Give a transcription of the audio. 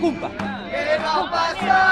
¡Cumpa! ¿Qué va a?